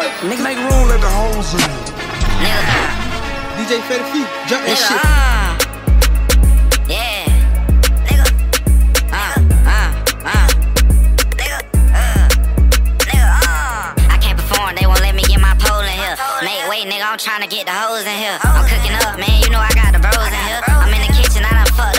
Nigga, make room, let the hoes in. Nigga, DJ Fetti Fee, jump that shit. uh, yeah, nigga, uh, uh, uh. nigga, nigga. I can't perform, they won't let me get my pole in here. Make way, nigga, I'm tryna get the hoes in here. I'm cooking up, man, you know I got the bros in here. I'm in the kitchen, I done fucked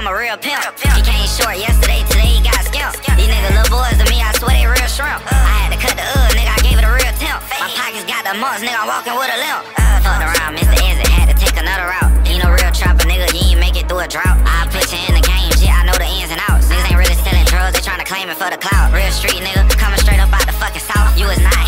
I'm a real pimp. He came short yesterday, today he got skimped. These niggas little boys to me, I swear they real shrimp. Uh, I had to cut the hood, nigga, I gave it a real temp. My pockets got the mumps, nigga, I'm walking with a limp. Uh, fucked around, Mr. Exit, had to take another route. Ain't no real trapper, nigga, you ain't make it through a drought. I put you in the game, shit, I know the ins and outs. Niggas ain't really selling drugs, they tryna claim it for the clout. Real street nigga, coming straight up out the fucking south. You was not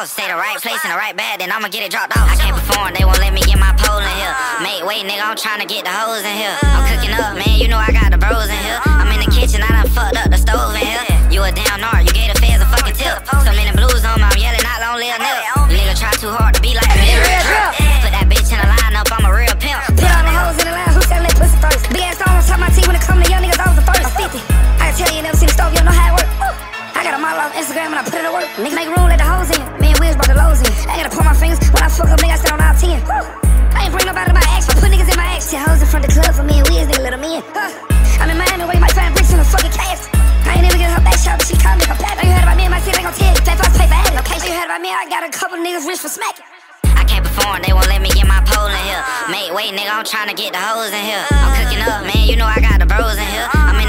watching the right place in the right bag, then I'ma get it dropped off. I can't perform, they won't let me get my pole in here. Make way, nigga, I'm tryna get the hoes in here. I'm cooking up, man, you know I got the bros in here. I'm in the kitchen, I done fucked up the stove in here. You a down art, you gave the feds a fucking tip. So many blues on me, I'm yelling out, long live nip. Nigga try too hard to be like me. real drip. Put that bitch in a lineup, I'm a real pimp. Put all the hoes in the line, who selling that pussy first? Big ass on top of my teeth when it come to young niggas, I was the first. I'm 50. I can tell you, you never seen the stove, you don't know how it work. I got a model off Instagram and I put it to work. Nigga make room, let the hoes in. Wizz brought the lows in. I gotta pull my fingers when I fuck up, nigga, I sit on all 10. Woo. I ain't bring nobody by action. Put niggas in my. Ten hoes in front of the club for me and Wizz, nigga, let them in. Huh. I'm in Miami where you might find bricks in the fucking cast. I ain't never get her back shot, but she called me her back. You heard about me and my city, they gon' tell you. Fat boss pay for adding, okay? You heard about me, I got a couple niggas rich for smacking. I can't perform, they won't let me get my pole in here. Make way, nigga, I'm tryna get the hoes in here. I'm cooking up, man, you know I got the bros in here. I'm